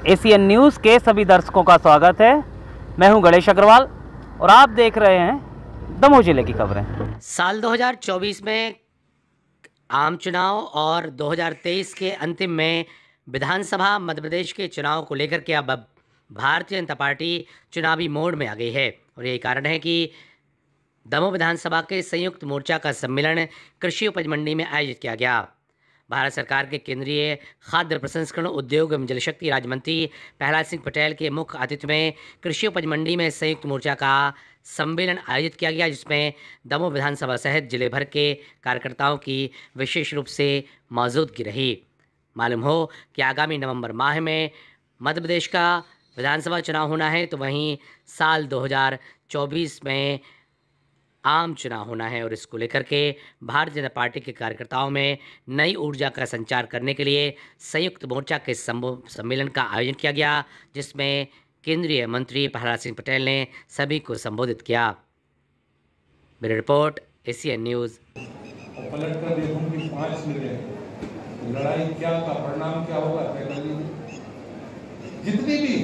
ACN news के सभी दर्शकों का स्वागत है। मैं हूँ गणेश अग्रवाल और आप देख रहे हैं दमोह ज़िले की खबरें। साल 2024 में आम चुनाव और 2023 के अंतिम में विधानसभा मध्य प्रदेश के चुनाव को लेकर के अब भारतीय जनता पार्टी चुनावी मोड में आ गई है और यही कारण है कि दमोह विधानसभा के संयुक्त मोर्चा का सम्मेलन कृषि उपज मंडी में आयोजित किया गया। भारत सरकार के केंद्रीय खाद्य प्रसंस्करण उद्योग एवं जलशक्ति राज्य मंत्री प्रहलाद सिंह पटेल के मुख्य आतिथ्य में कृषि उपज मंडी में संयुक्त मोर्चा का सम्मेलन आयोजित किया गया, जिसमें दमोह विधानसभा सहित ज़िले भर के कार्यकर्ताओं की विशेष रूप से मौजूदगी रही। मालूम हो कि आगामी नवंबर माह में मध्य प्रदेश का विधानसभा चुनाव होना है तो वहीं साल 2024 में आम चुनाव होना है और इसको लेकर के भारतीय जनता पार्टी के कार्यकर्ताओं में नई ऊर्जा का संचार करने के लिए संयुक्त मोर्चा के सम्मेलन का आयोजन किया गया, जिसमें केंद्रीय मंत्री प्रहलाद सिंह पटेल ने सभी को संबोधित किया। मेरी रिपोर्ट, एसीएन न्यूज़। पलट कर पाँच मिले लड़ाई क्या का परिणाम क्या होगा जितनी भी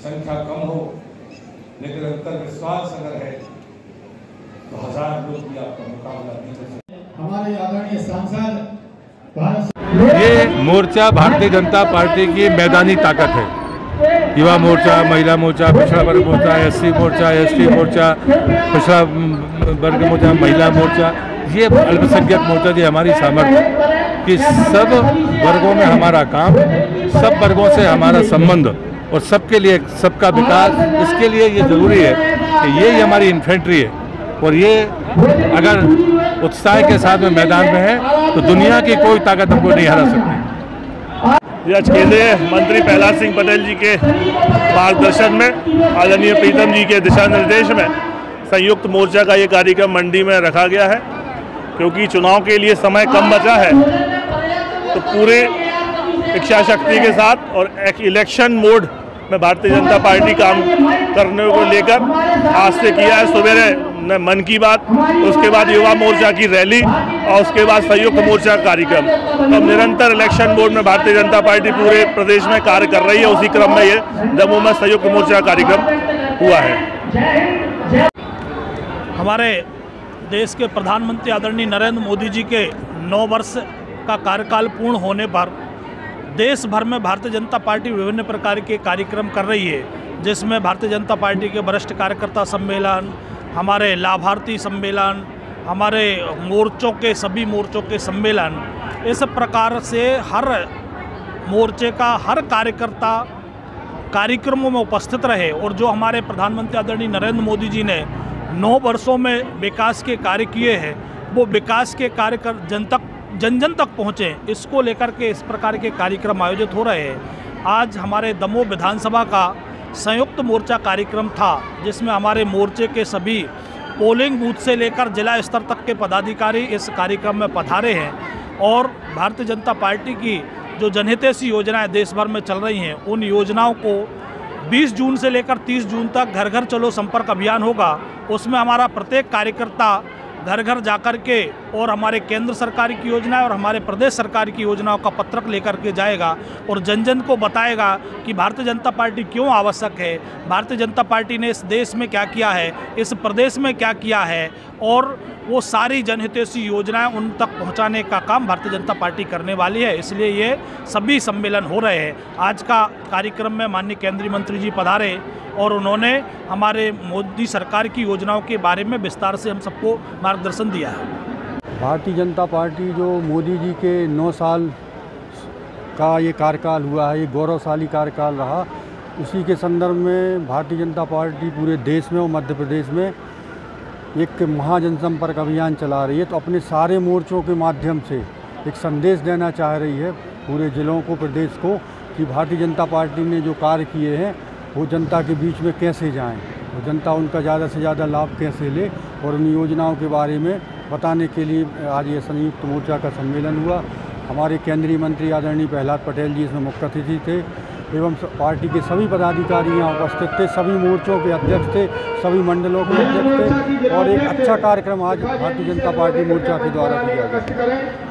संख्या कम हो, लेकिन अंतर विश्वास अगर है हज़ार लोग भी आपका मुकाबला नहीं कर सकते हमारे आदरणीय सांसद ये मोर्चा भारतीय जनता पार्टी की मैदानी ताकत है। युवा मोर्चा महिला मोर्चा पिछड़ा वर्ग मोर्चा एससी मोर्चा एसटी मोर्चा पिछड़ा वर्ग मोर्चा महिला मोर्चा ये अल्पसंख्यक मोर्चा जी हमारी सामर्थ्य कि सब वर्गों में हमारा काम सब वर्गों से हमारा संबंध और सबके लिए सबका विकास इसके लिए ये ज़रूरी है कि ये ही हमारी इन्फेंट्री है। और ये अगर उत्साह के साथ में मैदान में है तो दुनिया की कोई ताकत हमको नहीं हरा सकती। आज केंद्रीय मंत्री प्रहलाद सिंह पटेल जी के मार्गदर्शन में, आदरणीय प्रीतम जी के दिशा निर्देश में संयुक्त मोर्चा का ये कार्यक्रम मंडी में रखा गया है, क्योंकि चुनाव के लिए समय कम बचा है। तो पूरे इच्छा शक्ति के साथ और इलेक्शन मोड में भारतीय जनता पार्टी काम करने को लेकर आज से किया है सवेरे मन की बात, उसके बाद युवा मोर्चा की रैली और उसके बाद संयुक्त मोर्चा कार्यक्रम। तो निरंतर इलेक्शन बोर्ड में भारतीय जनता पार्टी पूरे प्रदेश में कार्य कर रही है, उसी क्रम में ये जम्मू में संयुक्त मोर्चा कार्यक्रम हुआ है। हमारे देश के प्रधानमंत्री आदरणीय नरेंद्र मोदी जी के नौ वर्ष का कार्यकाल पूर्ण होने पर देश भर में भारतीय जनता पार्टी विभिन्न प्रकार के कार्यक्रम कर रही है, जिसमें भारतीय जनता पार्टी के वरिष्ठ कार्यकर्ता सम्मेलन हमारे लाभार्थी सम्मेलन, हमारे मोर्चों के, सभी मोर्चों के सम्मेलन, इस प्रकार से हर मोर्चे का, हर कार्यकर्ता कार्यक्रमों में उपस्थित रहे और जो हमारे प्रधानमंत्री आदरणीय नरेंद्र मोदी जी ने नौ वर्षों में विकास के कार्य किए हैं, वो विकास के कार्य कर जन तक, जन जन तक पहुँचे, इसको लेकर के इस प्रकार के कार्यक्रम आयोजित हो रहे हैं। आज हमारे दमोह विधानसभा का संयुक्त मोर्चा कार्यक्रम था, जिसमें हमारे मोर्चे के सभी पोलिंग बूथ से लेकर जिला स्तर तक के पदाधिकारी इस कार्यक्रम में पधारे हैं और भारतीय जनता पार्टी की जो जनहित जनहितैषी योजनाएँ देश भर में चल रही हैं, उन योजनाओं को 20 जून से लेकर 30 जून तक घर घर चलो संपर्क अभियान होगा। उसमें हमारा प्रत्येक कार्यकर्ता घर घर जाकर के और हमारे केंद्र सरकार की योजनाएँ और हमारे प्रदेश सरकार की योजनाओं का पत्रक लेकर के जाएगा और जन जन को बताएगा कि भारतीय जनता पार्टी क्यों आवश्यक है। भारतीय जनता पार्टी ने इस देश में क्या किया है, इस प्रदेश में क्या किया है और वो सारी जनहितैषी योजनाएँ उन तक पहुँचाने का काम भारतीय जनता पार्टी करने वाली है। इसलिए ये सभी सम्मेलन हो रहे हैं। आज का कार्यक्रम में माननीय केंद्रीय मंत्री जी पधारे और उन्होंने हमारे मोदी सरकार की योजनाओं के बारे में विस्तार से हम सबको मार्गदर्शन दिया है। भारतीय जनता पार्टी जो मोदी जी के नौ साल का ये कार्यकाल हुआ है, ये गौरवशाली कार्यकाल रहा, उसी के संदर्भ में भारतीय जनता पार्टी पूरे देश में और मध्य प्रदेश में एक महाजनसंपर्क अभियान चला रही है। तो अपने सारे मोर्चों के माध्यम से एक संदेश देना चाह रही है पूरे ज़िलों को, प्रदेश को, कि भारतीय जनता पार्टी ने जो कार्य किए हैं, वो जनता के बीच में कैसे जाएँ? वो जनता उनका ज़्यादा से ज़्यादा लाभ कैसे ले? और उन योजनाओं के बारे में बताने के लिए आज ये संयुक्त मोर्चा का सम्मेलन हुआ। हमारे केंद्रीय मंत्री आदरणीय प्रहलाद पटेल जी इसमें मुख्य अतिथि थे एवं पार्टी के सभी पदाधिकारी यहाँ उपस्थित थे, सभी मोर्चों के अध्यक्ष थे, सभी मंडलों के अध्यक्ष थे और एक अच्छा कार्यक्रम आज भारतीय जनता पार्टी मोर्चा के द्वारा किया गया।